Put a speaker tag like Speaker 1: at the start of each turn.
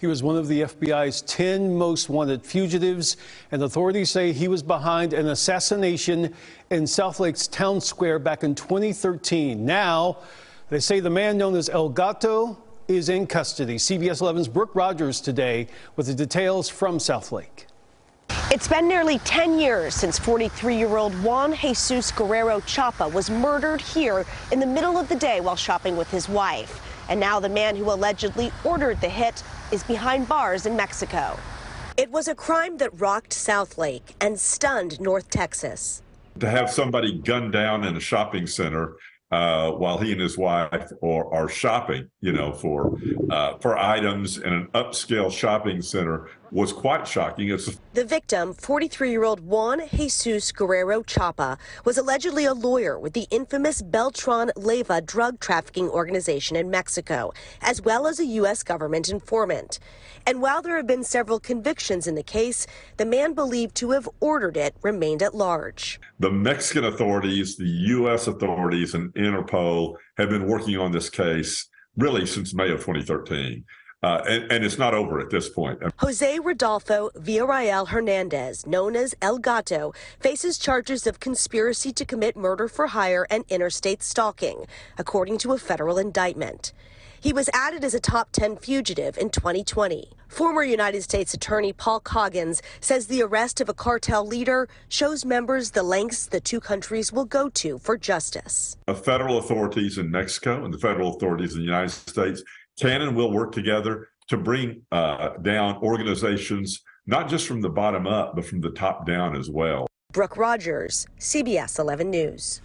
Speaker 1: He was one of the FBI's 10 most wanted fugitives, and authorities say he was behind an assassination in Southlake's town square back in 2013. Now, they say the man known as El Gato is in custody. CBS 11's Brooke Rogers today with the details from Southlake.
Speaker 2: It's been nearly 10 years since 43 year old Juan Jesus Guerrero Chapa was murdered here in the middle of the day while shopping with his wife. And now the man who allegedly ordered the hit is behind bars in Mexico. It was a crime that rocked Southlake and stunned North Texas.
Speaker 3: To have somebody gunned down in a shopping center uh, while he and his wife are, are shopping, you know, for uh, for items in an upscale shopping center was quite shocking. It's
Speaker 2: the victim, 43-year-old Juan Jesus Guerrero Chapa, was allegedly a lawyer with the infamous Beltran Leyva drug trafficking organization in Mexico, as well as a U.S. government informant. And while there have been several convictions in the case, the man believed to have ordered it remained at large.
Speaker 3: The Mexican authorities, the U.S. authorities, and Interpol have been working on this case really since May of 2013. Uh, and, and, it's not over at this point.
Speaker 2: Jose Rodolfo Villarreal Hernandez, known as El Gato, faces charges of conspiracy to commit murder for hire and interstate stalking, according to a federal indictment. He was added as a top 10 fugitive in 2020. Former United States Attorney Paul Coggins says the arrest of a cartel leader shows members the lengths the two countries will go to for justice.
Speaker 3: The federal authorities in Mexico and the federal authorities in the United States can and will work together to bring uh, down organizations, not just from the bottom up, but from the top down as well.
Speaker 2: Brooke Rogers, CBS 11 News.